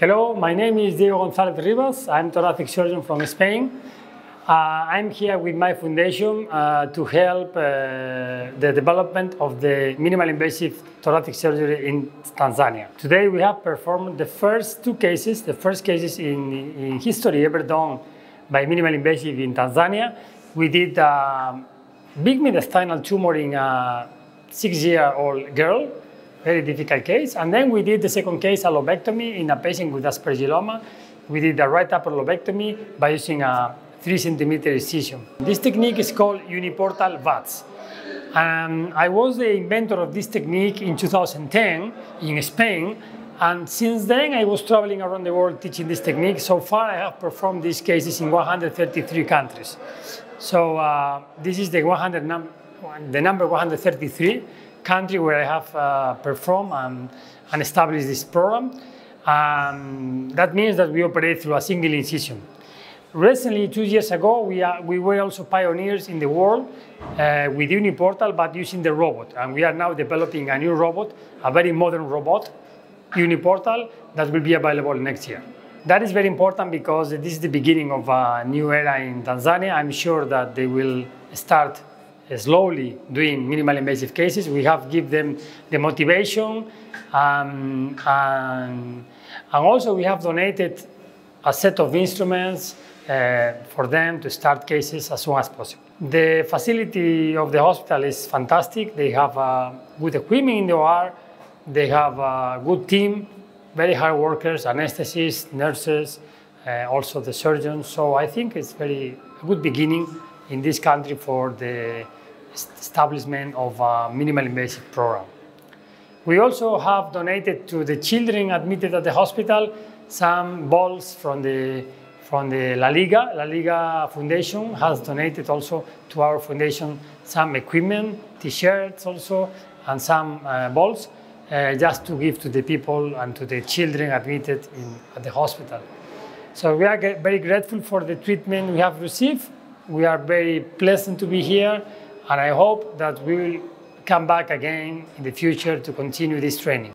Hello, my name is Diego González Rivas. I'm thoracic surgeon from Spain. Uh, I'm here with my foundation uh, to help uh, the development of the minimal invasive thoracic surgery in Tanzania. Today we have performed the first two cases, the first cases in, in history ever done by minimal invasive in Tanzania. We did a big mediastinal tumor in a six-year-old girl very difficult case. And then we did the second case, a lobectomy in a patient with aspergilloma. We did the right upper lobectomy by using a three centimeter incision. This technique is called uniportal VATS. Um, I was the inventor of this technique in 2010 in Spain, and since then I was traveling around the world teaching this technique. So far I have performed these cases in 133 countries. So uh, this is the, 100 num the number 133 country where I have uh, performed and, and, established this program. Um, that means that we operate through a single incision. Recently, two years ago, we, are, we were also pioneers in the world uh, with Uniportal, but using the robot. And we are now developing a new robot, a very modern robot, Uniportal, that will be available next year. That is very important because this is the beginning of a new era in Tanzania. I'm sure that they will start slowly doing minimal invasive cases. We have give them the motivation um, and, and also we have donated a set of instruments uh, for them to start cases as soon as possible. The facility of the hospital is fantastic. They have uh, good equipment in the OR. They have a good team, very hard workers, anesthetists, nurses, uh, also the surgeons. So I think it's very good beginning in this country for the establishment of a minimal invasive program. We also have donated to the children admitted at the hospital some balls from the, from the La Liga. La Liga Foundation has donated also to our foundation some equipment, t-shirts also, and some uh, balls, uh, just to give to the people and to the children admitted in, at the hospital. So we are very grateful for the treatment we have received. We are very pleasant to be here, and I hope that we will come back again in the future to continue this training.